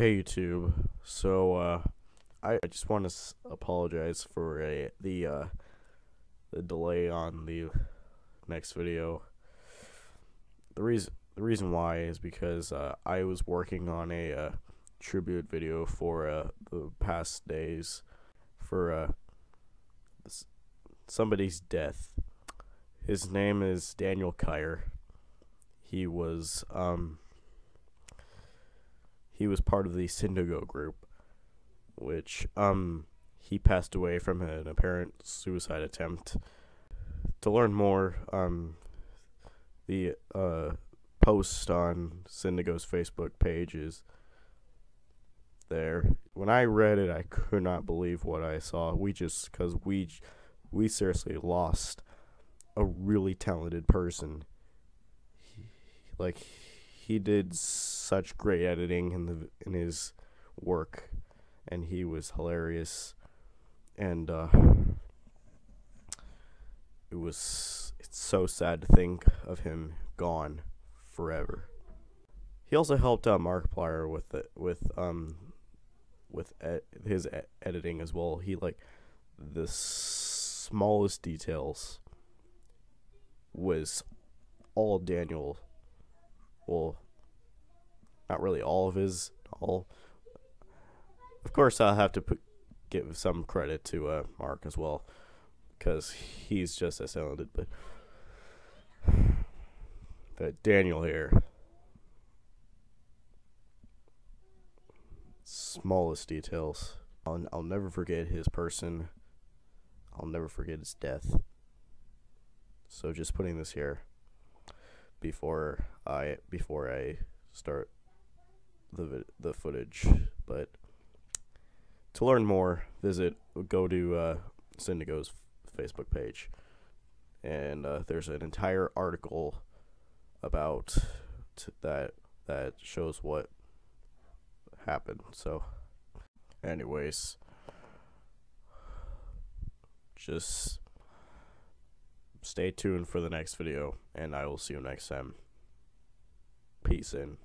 Hey YouTube. So uh I, I just want to apologize for a the uh the delay on the next video. The reason the reason why is because uh I was working on a uh tribute video for uh the past days for uh somebody's death. His name is Daniel Kyre. He was um he was part of the Cyndago group, which um he passed away from an apparent suicide attempt. To learn more, um the uh post on Cyndago's Facebook page is there. When I read it, I could not believe what I saw. We just cuz we we seriously lost a really talented person. He, like he did such great editing in the in his work and he was hilarious. And uh it was it's so sad to think of him gone forever. He also helped out markiplier with it with um with ed- his e- editing as well. He like the smallest details was all daniel well not really all of his all of course i'll have to put give some credit to uh, mark as well because he's just as talented but that daniel here smallest details. I'll, I'll never forget his person. I'll never forget his death. So just putting this here before i before i start the the footage. But to learn more, visit go to uh, Cyndago's Facebook page, and uh, there's an entire article about t- that that shows what happened. So, anyways, just stay tuned for the next video, and I will see you next time. Peace in.